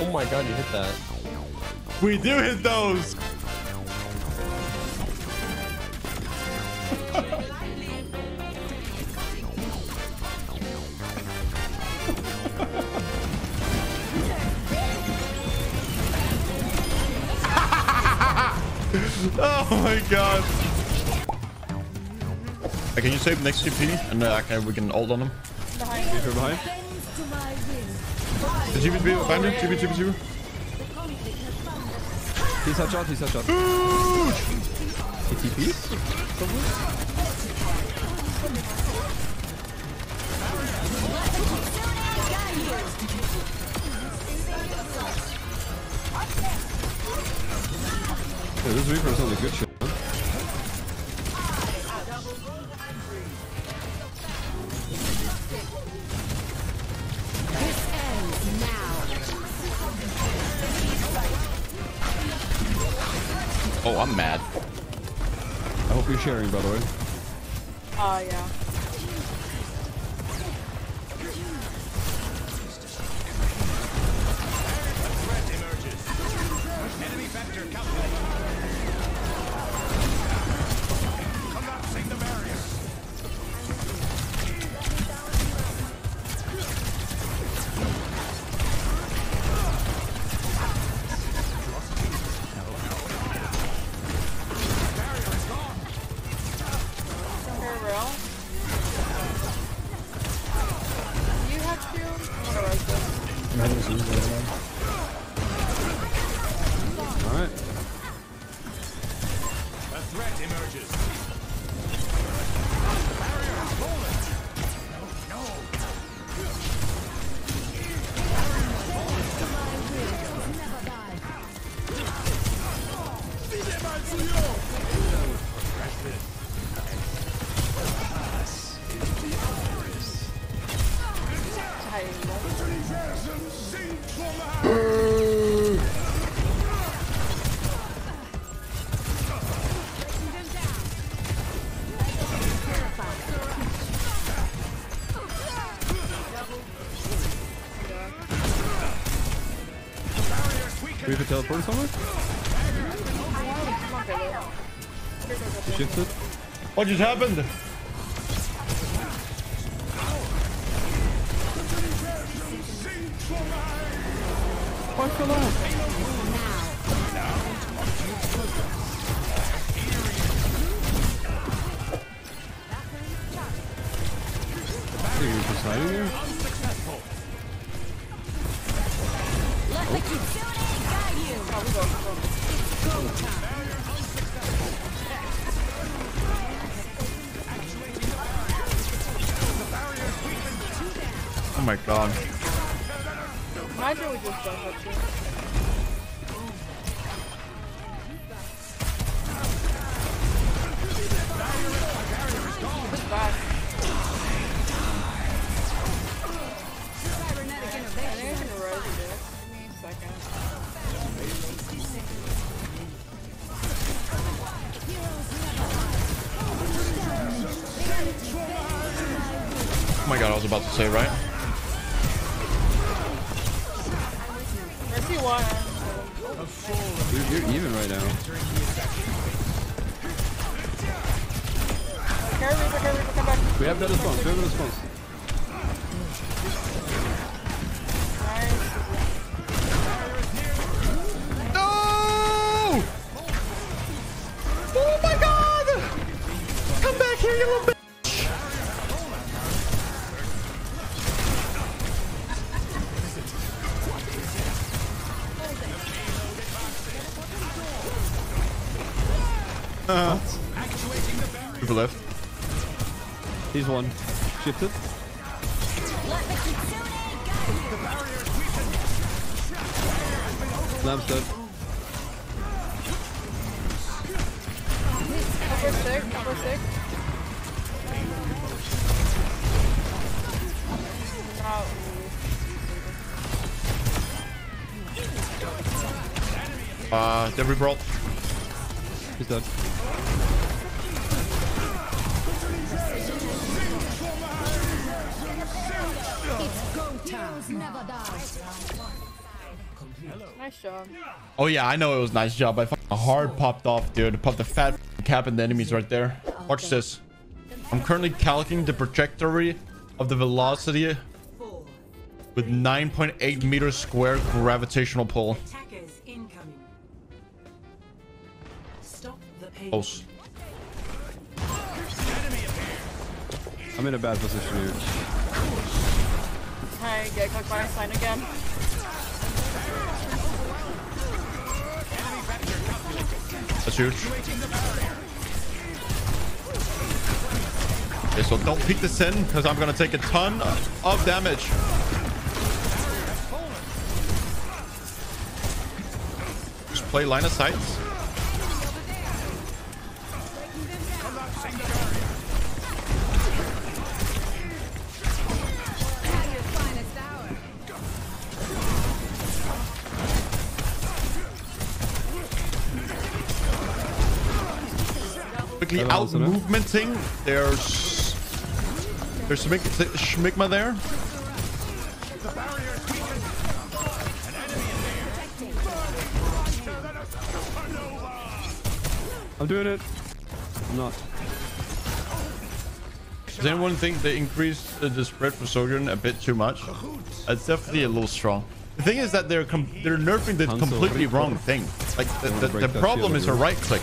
Oh my god, you hit that. We do hit those. oh my god. Uh, can you save next GP and uh, okay, we can ult on him? Behind If you're behind. The behind you. He's headshot, he's headshot. TP? Yeah, this Reaper is on a good shot. Oh, I'm mad. I hope you're sharing, by the way. Oh, yeah. Love it. Reaper teleport somewhere? Shifted? What just happened? Why fell out? You just hiding there? My god. Imagine we just don't have to. Push back. I think I can res this. Give me a second. Oh my god, I was about to say, right? Mercy. You're, you're even right now. Carry Reaper, carry Reaper, come back. We have better response, we have better response. No! Oh my god! Come back here, you little bitch! Uh, people left. He's one. Shifted. Lamb's dead. Number six, number six. Oh. Uh, Debris Brawl. He's dead. Nice job. Oh yeah, I know it was nice job. I hard popped off, dude. Popped the fat cap in the enemies right there. Watch this. I'm currently calculating the trajectory of the velocity with 9.8 meters square gravitational pull. Close. I'm in a bad position here. Hi, get cooked by a sign again. That's huge. Okay, so don't peek this in because I'm gonna take a ton of damage. Just play line of sight. Quickly out holes in it. movementing. There's there's Schmig Schmigma there. I'm doing it. I'm not. Does anyone think they increased the, uh, the spread for Sojourn a bit too much? It's definitely a little strong. The thing is that they're com they're nerfing the completely what do you wrong thing. Like the, the, the problem is a right click.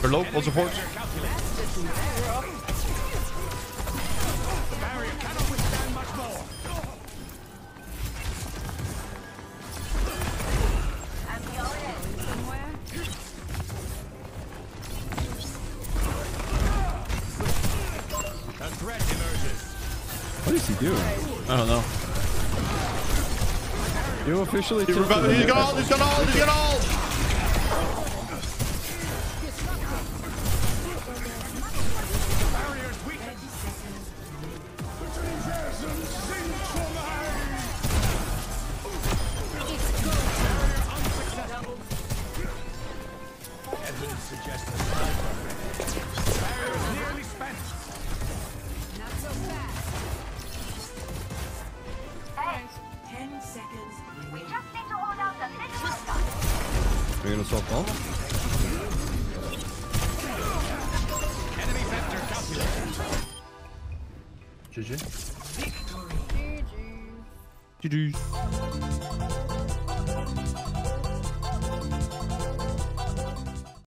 For low, full support. What is he doing? I don't know. You officially He's tilted got him. he's got all, he's got all, he's got all. Ten seconds remaining. Are gonna swap off? GG. GG. GG.